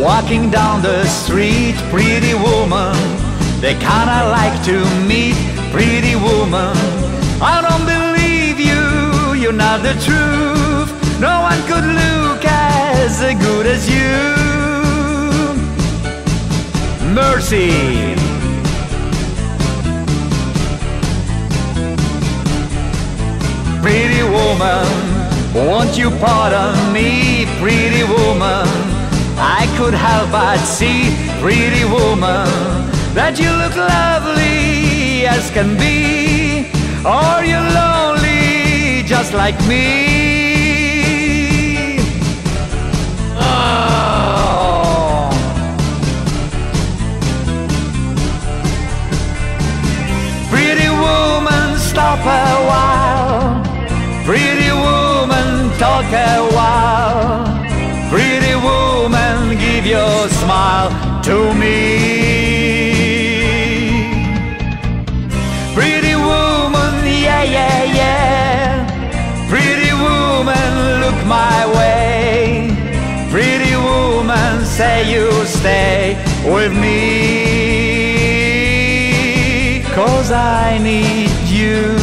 Walking down the street, pretty woman. They kinda like to meet, pretty woman. I don't believe you, you're not the truth. No one could look as good as you. Mercy. Pretty woman, won't you pardon me, pretty woman? I could help but see, pretty woman, that you look lovely as can be, or you're lonely just like me. Oh. Pretty woman, stop a while. Pretty woman, talk a while. Your smile to me. Pretty woman, yeah, yeah, yeah. Pretty woman, look my way. Pretty woman, say you stay with me. Cause I need you,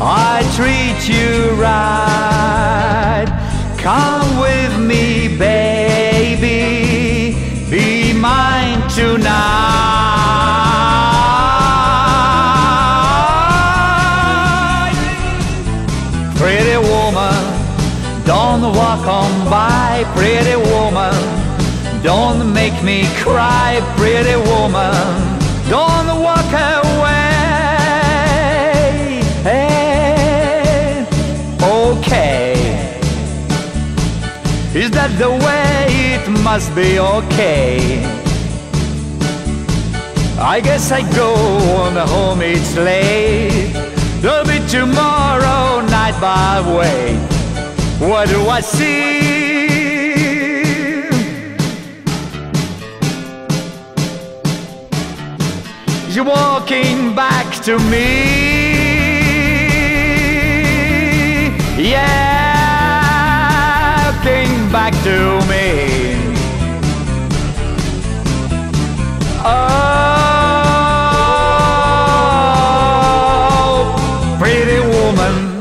I treat you right. Come with me, don't walk on by, pretty woman. Don't make me cry, pretty woman. Don't walk away. Hey, okay. Is that the way it must be okay? I guess I go on home, it's late. There'll be tomorrow night, but wait, what do I see? You're walking back to me. Yeah, walking back to me. Oh, pretty woman.